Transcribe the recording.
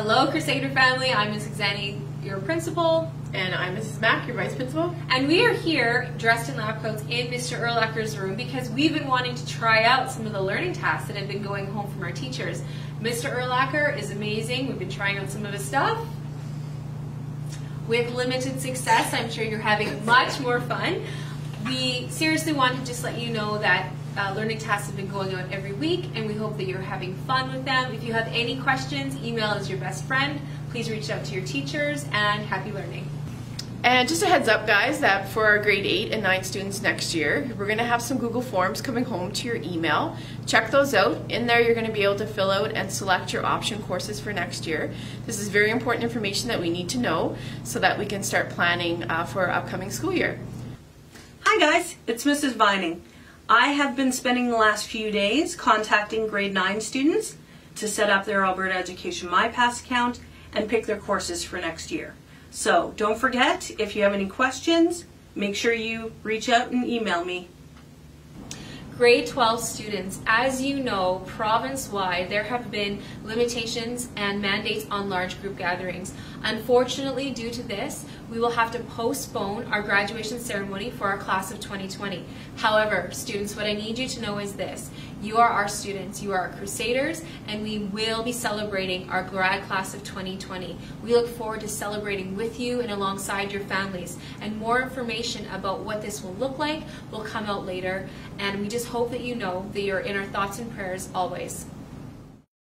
Hello, Crusader family. I'm Mrs. Xani, your principal. And I'm Mrs. Mack, your vice principal. And we are here dressed in lab coats in Mr. Erlacker's room because we've been wanting to try out some of the learning tasks that have been going home from our teachers. Mr. Erlacher is amazing. We've been trying out some of his stuff. With limited success, I'm sure you're having much more fun. We seriously want to just let you know that uh, learning tasks have been going out every week, and we hope that you're having fun with them. If you have any questions, email is your best friend. Please reach out to your teachers, and happy learning. And just a heads up, guys, that for our grade 8 and 9 students next year, we're going to have some Google Forms coming home to your email. Check those out. In there, you're going to be able to fill out and select your option courses for next year. This is very important information that we need to know so that we can start planning uh, for our upcoming school year. Hi guys, it's Mrs. Vining. I have been spending the last few days contacting grade 9 students to set up their Alberta Education MyPass account and pick their courses for next year. So don't forget, if you have any questions, make sure you reach out and email me. Grade 12 students, as you know, province-wide, there have been limitations and mandates on large group gatherings. Unfortunately, due to this, we will have to postpone our graduation ceremony for our class of 2020. However, students, what I need you to know is this. You are our students, you are our crusaders, and we will be celebrating our grad class of 2020. We look forward to celebrating with you and alongside your families. And more information about what this will look like will come out later. And we just hope that you know that you're in our thoughts and prayers always.